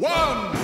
one.